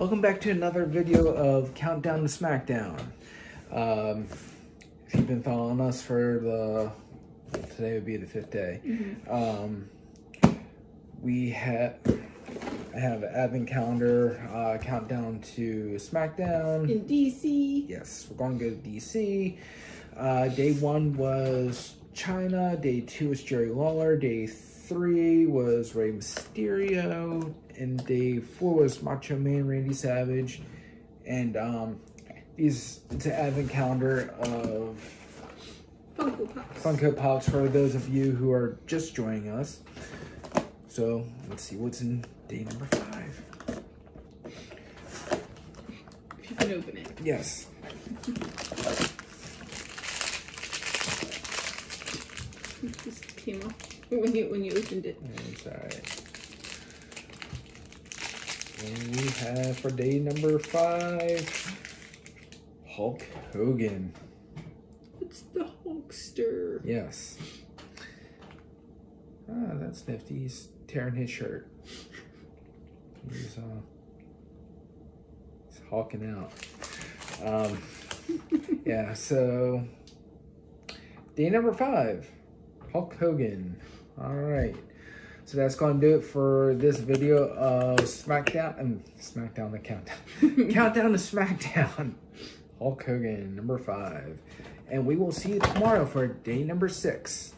Welcome back to another video of Countdown to SmackDown. Um, if you've been following us for the today would be the fifth day. Um, we have I have an advent calendar uh, countdown to SmackDown. in DC. Yes, we're going to go to DC. Uh, day one was Chyna. Day two was Jerry Lawler. Day three was Rey Mysterio. And day four was Macho Man Randy Savage. And um, these it's an advent calendar of Funko Pops. Funko Pops for those of you who are just joining us. So let's see what's in day number five. If you can open it. Yes. Just came off when you when you opened it. It's alright. And we have for day number five Hulk Hogan. It's the Hulkster. Yes. Ah, that's nifty. He's tearing his shirt. He's uh he's hawking out. Um yeah, so day number five, Hulk Hogan. Alright. So that's gonna do it for this video of SmackDown and SmackDown the countdown. countdown to SmackDown. Hulk Hogan, number five. And we will see you tomorrow for day number six.